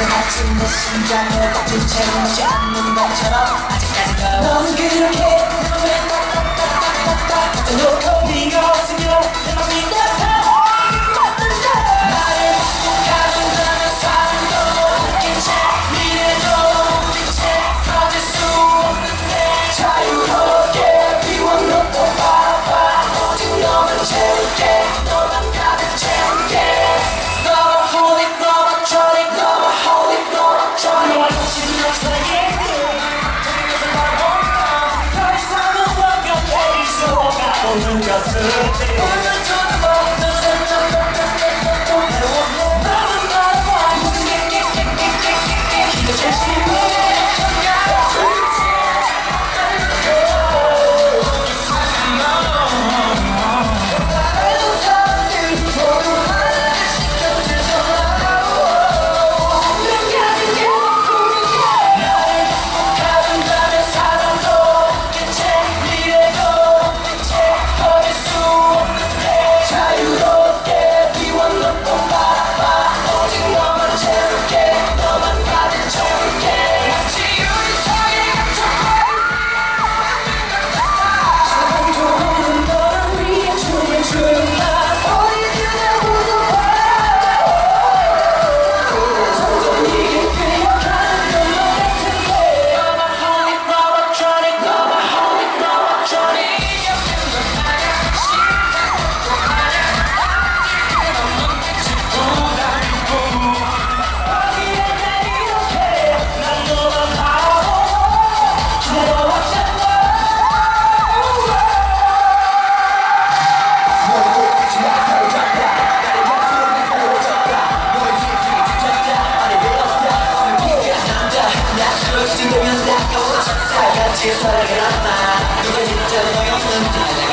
내 아침 내 심장을 아직 채우지 않는 것처럼 아직까지 넌 그렇게 맨날 딱딱딱딱딱 놓고 找自己 지동현 사가워 사야지 사랑이란 말 누가 진짜 너였는지